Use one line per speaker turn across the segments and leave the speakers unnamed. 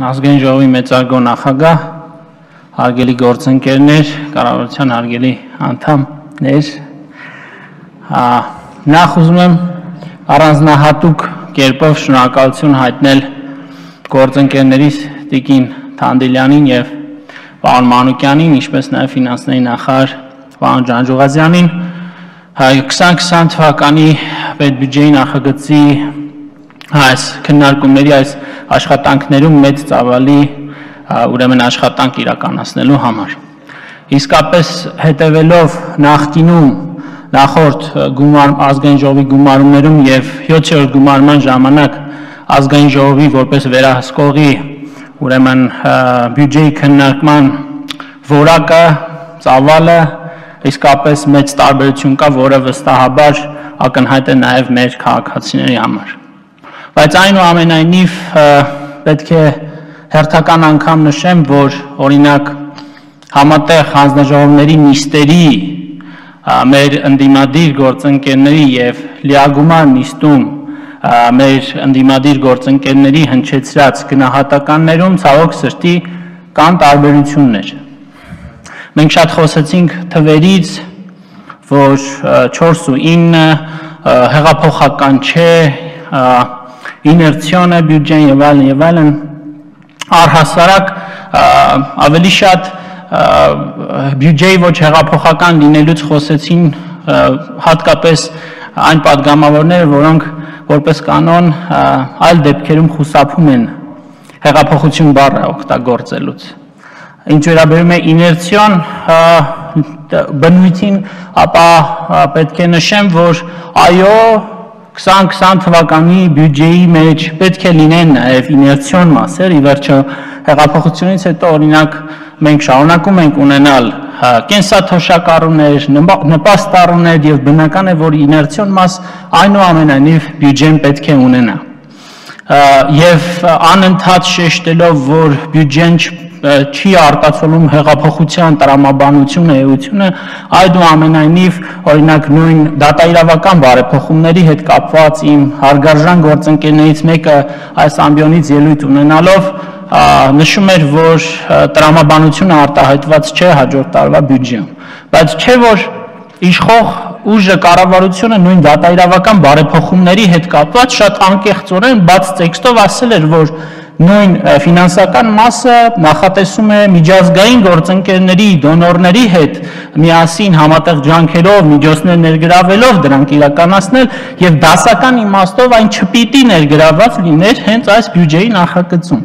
ազգային ժողովի մեծարգո նախագահ, հարգելի գործընկերներ, կառավարության հարգելի անդամներ, նախ ուզում եմ առանձնահատուկ կերպով շնորհակալություն հայտնել գործընկերներիս Տիկին Թանդիլյանին եւ պարոն Մանուկյանին, ինչպես նաեւ ֆինանսների նախարար պարոն Ջանջուղազյանին 2020 թվականի պետբյուջեի նախագծի այս քննարկումների այս աշխատանքներում մեծ ծավալի ուրեմն աշխատանք իրականացնելու համար։ Իսկապես հետևելով նախկինում նախորդ գումար ազգային ժողովի գումարումներում եւ 7-րդ գումարման ժամանակ ազգային ժողովի որպես վերահսկողի ուրեմն բյուջեի քննարկման որակը, ծավալը իսկապես մեծ տարբերություն կա, որը վստահաբար ակնհայտ է նաև մեր քաղաքացիների համար։ Բայց այնուամենայնիվ պետք է հերթական անգամ նշեմ, որ օրինակ համատեղ հանձնաժողովների նիստերի մեր ընդդիմադիր գործընկերների եւ լիագումար նիստում մեր ընդդիմադիր գործընկերների հնչեցրած գնահատականներում ցավոք սրտի կան տարբերություններ։ Մենք շատ խոսեցինք թվերից, որ 4 ու 9 հեղափոխական չէ, իներցիոնը, բյուջեն եւ այլն եւ այլն առհասարակ ավելի շատ բյուջեի ոչ հեղափոխական լինելուց խոսեցին հատկապես այն падգամավորները, որոնք որպես կանոն այլ դեպքերում խուսափում են հեղափոխություն բառը օգտագործելուց։ Ինչ վերաբերում է իներցիոն բնույթին, ապա պետք է նշեմ, որ այո, 2020 թվականի բյուջեի մեջ պետք է լինեն նաև իներցիոն մասեր, ի վերջո հեղափոխությունից հետո օրինակ մենք շարունակում ենք ունենալ կենսաթոշակառուներ, նպաստառուներ եւ բնական է, որ իներցիոն մաս այնուամենայնիվ բյուջեն պետք է ունենա եւ անընդհատ շեշտելով, որ բյուջեն չի արտացոլում հեղափոխության տրամաբանությունը, էությունը, այդուամենայնիվ օրինակ նույն դատաիրավական բարեփոխումների հետ կապված իմ հարգարժան գործընկերներից մեկը այս ամբիոնից ելույթ ունենալով նշում էր, որ տրամաբանությունը արտահայտված չէ հաջորդ տարվա բյուջեում, բայց չէ որ իշխող ուժը կառավարությունը նույն դատաիրավական բարեփոխումների հետ կապված շատ անկեղծորեն բաց տեքստով ասել էր, որ նույն ֆինանսական մասը նախատեսում է միջազգային գործընկերների դոնորների հետ միասին համատեղ ջանքերով միջոցներ ներգրավելով դրանք իրականացնել եւ դասական իմաստով այն չպիտի ներգրաված լիներ հենց այս բյուջեի նախագծում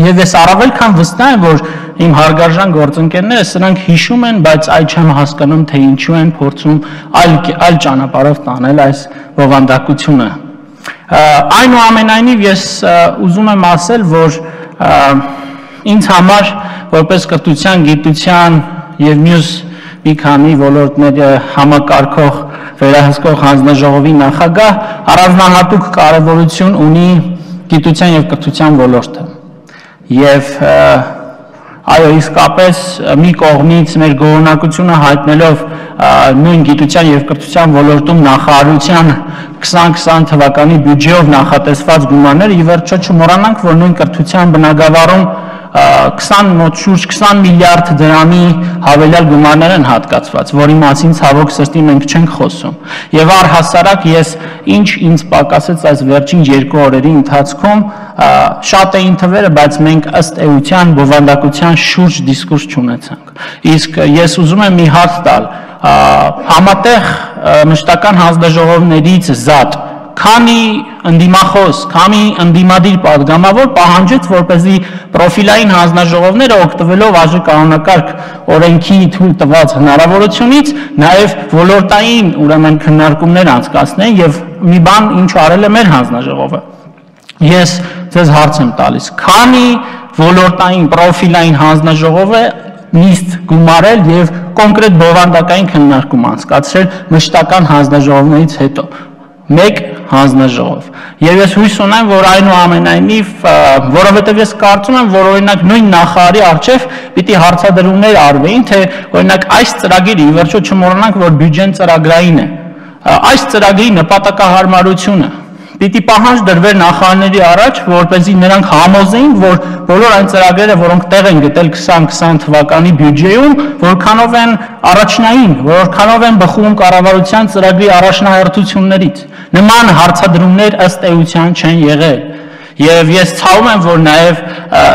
Եվ ես առավել քան վստահ եմ, որ իմ հարգարժան գործընկերները սրանք հիշում են, բայց այ չեմ հասկանում, թե ինչու են փորձում այլ այլ ճանապարհով տանել այս բովանդակությունը այնուամենայնիվ ես ուզում եմ ասել, որ ինձ համար որպես կրթության, գիտության եւ մյուս մի քանի ոլորտները համակարգող վերահսկող հանձնաժողովի նախագահ առանձնահատուկ կարևորություն ունի գիտության եւ կրթության ոլորտը։ Եվ այո իսկապես մի կողմից մեր գոհնակությունը հայտնելով նույն գիտության եւ կրթության ոլորտում նախարարության 2020 թվականի բյուջեով նախատեսված գումարները ի վերջո չմոռանանք, որ նույն կրթության բնագավառում 20 մոտ շուրջ 20 միլիարդ դրամի հավելյալ գումարներ են հատկացված, որի մասին ցավոք սրտի մենք չենք խոսում։ Եվ առհասարակ ես ինչ ինձ պակասեց այս վերջին երկու օրերի ընթացքում, շատ էին թվերը, բայց մենք ըստ էության բովանդակության շուրջ դիսկուրս չունեցանք։ Իսկ ես ուզում եմ մի հարց տալ, համատեղ մշտական հանձնաժողովներից զատ քանի ընդդիմախոս, քանի ընդդիմադիր падգամավոր պահանջեց, որպեսզի պրոֆիլային հանձնաժողովները օգտվելով ԱԺ կանոնակարգ օրենքի թույլ տված հնարավորությունից նաև ոլորտային ուրեմն քննարկումներ անցկացնեն եւ մի բան ինչ արել է մեր հանձնաժողովը։ Ես ձեզ հարց եմ տալիս, քանի ոլորտային պրոֆիլային հանձնաժողով է նիստ գումարել եւ կոնկրետ բովանդակային քննարկում անցկացրել մշտական հանձնաժողովներից հետո։ 1 հանձնաժողով։ Եվ ես հույս ունեմ, որ այնուամենայնիվ, որովհետև ես կարծում եմ, որ օրինակ նույն նախարարի արչև պիտի հարցադրումներ արվեին, թե օրինակ այս ծրագիրը ի վերջո չմոռանանք, որ բյուջեն ծրագրային է։ Այս ծրագրի նպատակահարմարությունը պիտի պահանջ դրվեր նախարարների առաջ, որպեսզի նրանք համոզեին, որ բոլոր այն ծրագրերը, որոնք տեղ են գտել 2020 թվականի բյուջեում, որքանով են առաջնային, որքանով են բխում կառավարության ծրագրի առաջնահերթություններից։ Նման հարցադրումներ ըստ էության չեն եղել։ Եվ ես ցավում եմ, որ նաև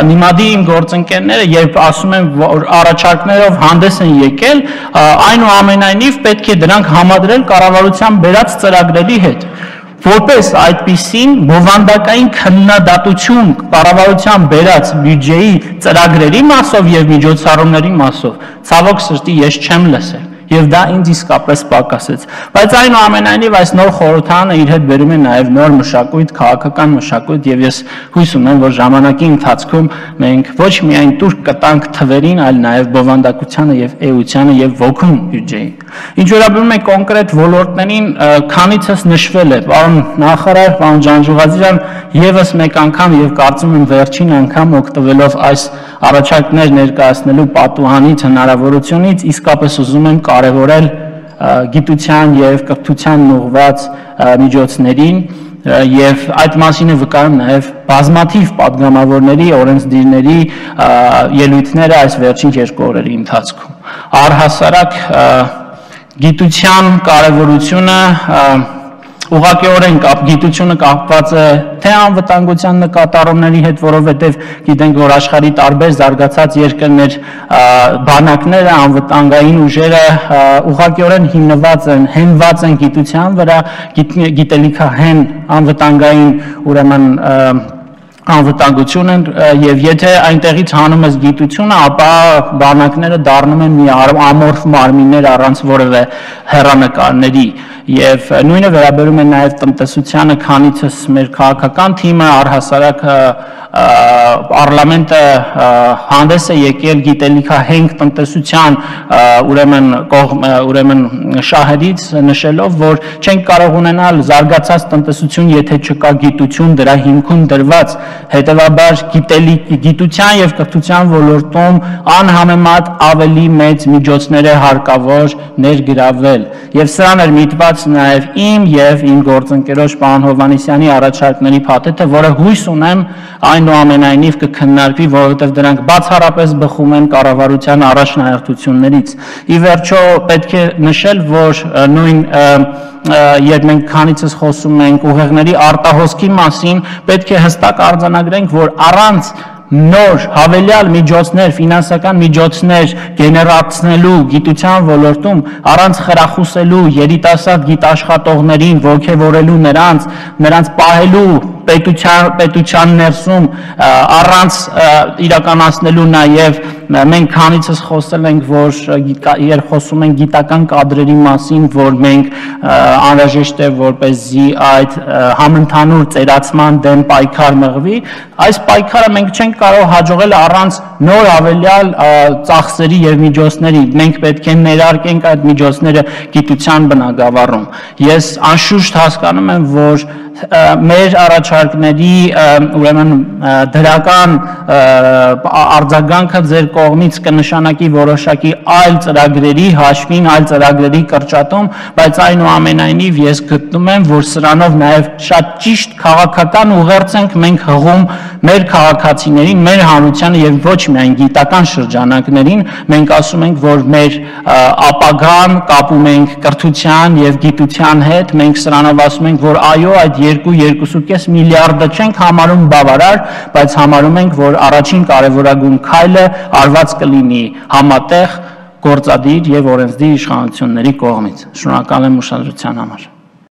նիմադի իմ գործընկերները, երբ ասում են, որ առաջարկներով հանդես են եկել, այնուամենայնիվ պետք է դրանք համադրել կառավարության բերած ծրագրերի հետ որպես այդպիսին բովանդակային քննադատություն կառավարության բերած բյուջեի ծրագրերի մասով եւ միջոցառումների մասով ցավոք սրտի ես չեմ լսել եւ դա ինձ իսկապես պակասեց բայց այնուամենայնիվ այս նոր խորհրդանը իր հետ բերում է նաեւ նոր մշակույթ քաղաքական մշակույթ եւ ես հույս ունեմ որ ժամանակի ընթացքում մենք ոչ միայն տուրք կտանք թվերին այլ նաեւ բովանդակությանը եւ էությանը եւ ոգուն բյուջեի ինչ վերաբերում է կոնկրետ ոլորտներին քանիցս նշվել է. Պարոն նախարար պարոն Ջանջուղազյան եւս մեկ անգամ եւ կարծում եմ վերջին անգամ օգտվելով այս առաջարկներ ներկայացնելու պատուհանից հնարավորությունից իսկապես ուզում եմ կարևորել գիտության եւ կրթության ուղված միջոցներին եւ այդ մասին է վկայում նաեւ բազմաթիվ падգամավորների, օրենսդիրների ելույթները այս վերջին երկու օրերի ընթացքում։ Առհասարակ գիտության կարևորությունը ուղղակիորեն կապ գիտությունը կապված է թե անվտանգության նկատառումների հետ, որովհետև գիտենք, որ աշխարհի տարբեր զարգացած երկրներ բանակները, անվտանգային ուժերը ուղղակիորեն հիմնված են, հենված են գիտության վրա, գիտելիքահեն անվտանգային ուրեմն անվտանգություն են եւ եթե այնտեղից հանում ես գիտությունը, ապա բանակները դառնում են մի ամորֆ մարմիններ առանց որևէ հերանեկարների եւ նույնը վերաբերում է նաեւ տնտեսությանը, քանիցս մեր քաղաքական թիմը առհասարակ պարլամենտը հանդես է եկել գիտելիքահենք տնտեսության ուրեմն կողմ ուրեմն շահերից նշելով որ չենք կարող ունենալ զարգացած տնտեսություն եթե չկա գիտություն դրա հիմքում դրված հետեւաբար գիտելիք գիտության եւ կրթության ոլորտում անհամեմատ ավելի մեծ միջոցներ է հարկավոր ներգրավել եւ սրան էր միտված նաեւ իմ եւ իմ գործընկերոջ պարոն Հովանիսյանի առաջարկների փաթեթը որը հույս ունեմ այն այնուամենայնիվ կքննարկվի, որովհետև դրանք բացառապես բխում են կառավարության առաջնահերթություններից։ Ի վերջո պետք է նշել, որ նույն երբ մենք քանիցս խոսում ենք ուղեղների արտահոսքի մասին, պետք է հստակ արձանագրենք, որ առանց նոր հավելյալ միջոցներ, ֆինանսական միջոցներ գեներացնելու գիտության ոլորտում առանց խրախուսելու երիտասարդ գիտաշխատողներին, ողջևորելու նրանց, նրանց պահելու պետության պետության ներսում առանց իրականացնելու նաև մենք քանիցս խոսել ենք որ երբ խոսում ենք գիտական կադրերի մասին որ մենք անհրաժեշտ է որպեսզի այդ համընդհանուր ծերացման դեմ պայքար մղվի այս պայքարը մենք չենք կարող հաջողել առանց նոր ավելյալ ծախսերի եւ միջոցների մենք պետք է ներարկենք այդ միջոցները գիտության բնագավառում ես անշուշտ հասկանում եմ որ մեր առաջարկների ուրեմն դրական արձագանքը ձեր կողմից կնշանակի որոշակի այլ ծրագրերի հաշվին, այլ ծրագրերի կրճատում, բայց այնուամենայնիվ ես գտնում եմ, որ սրանով նաև շատ ճիշտ քաղաքական ուղերձ ենք մենք հղում մեր քաղաքացիներին, մեր հանրությանը եւ ոչ միայն գիտական շրջանակներին, մենք ասում ենք, որ մեր ապագան կապում ենք կրթության եւ գիտության հետ, մենք սրանով ասում ենք, որ այո, այդ 2-2.5 միլիարդը չենք համարում բավարար, բայց համարում ենք, որ առաջին կարևորագույն քայլը արված կլինի համատեղ գործադիր եւ օրենսդիր իշխանությունների կողմից։ Շնորհակալ եմ ուշադրության համար։